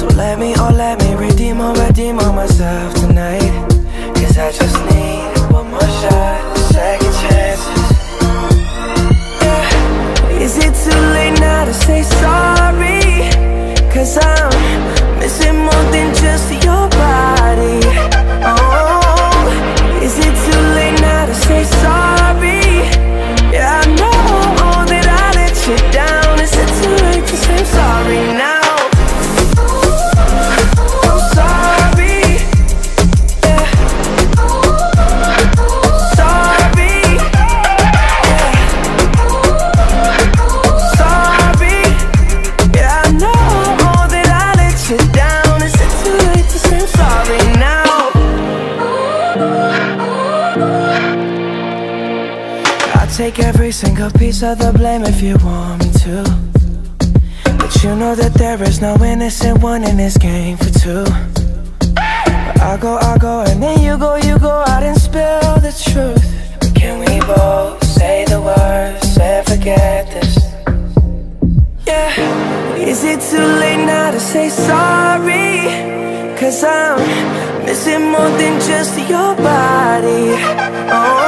So let me, oh let me redeem or redeem on myself tonight. Cause I just need say sorry now? I'll take every single piece of the blame if you want me to But you know that there is no innocent one in this game for two I go, I go, and then you go, you go out and spill the truth But can we both say the words and forget this? Yeah, is it too late now to say sorry? Cause I'm missing more than just your body. Oh,